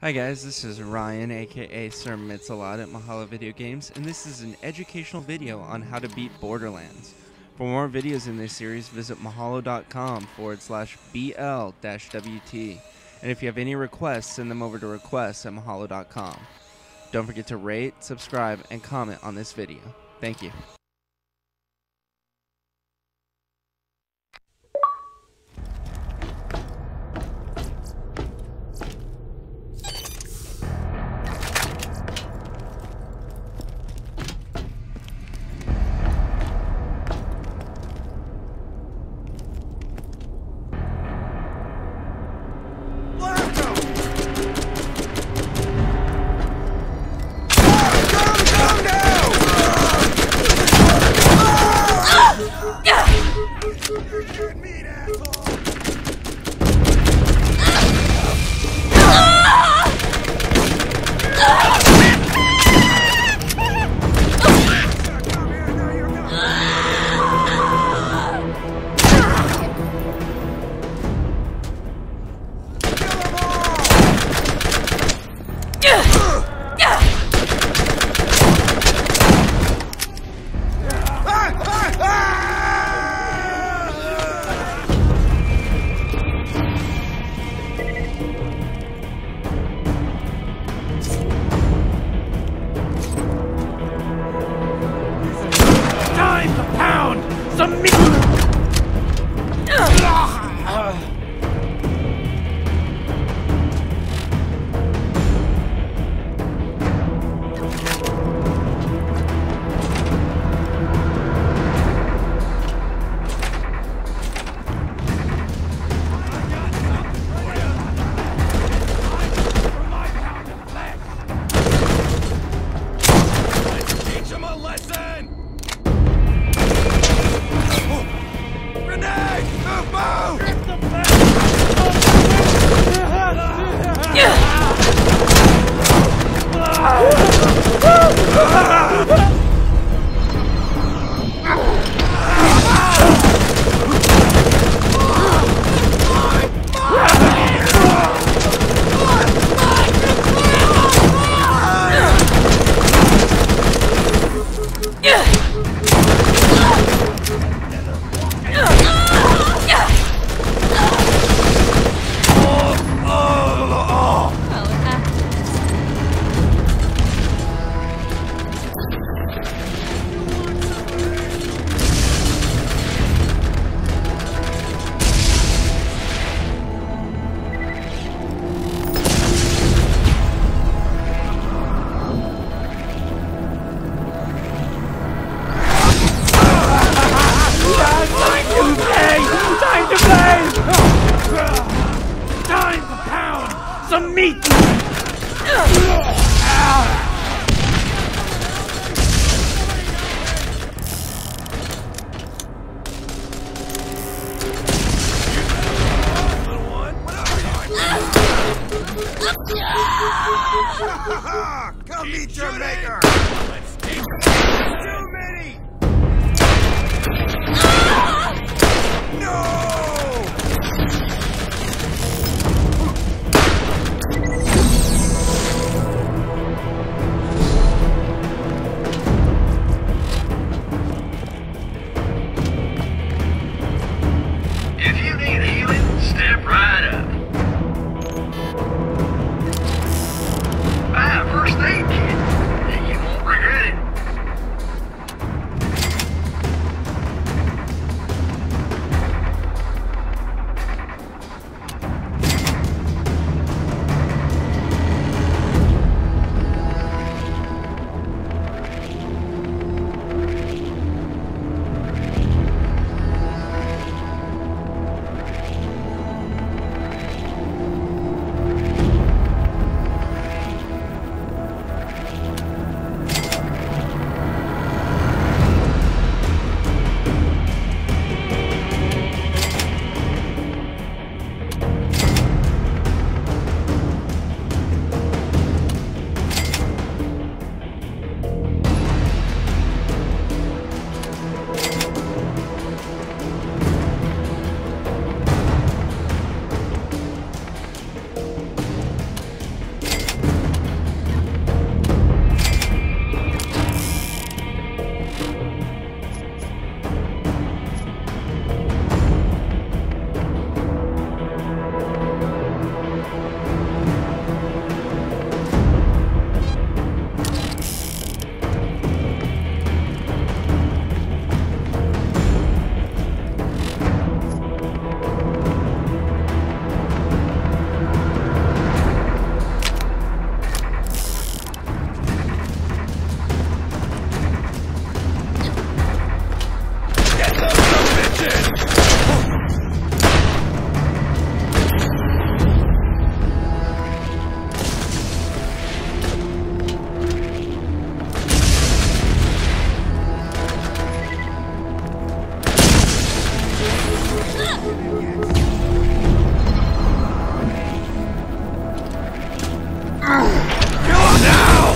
Hi guys, this is Ryan, aka Sir Mitsalot at Mahalo Video Games, and this is an educational video on how to beat Borderlands. For more videos in this series, visit mahalo.com forward slash BL-WT. And if you have any requests, send them over to requests at mahalo.com. Don't forget to rate, subscribe, and comment on this video. Thank you. amigo! Come meet your maker! Kill him now!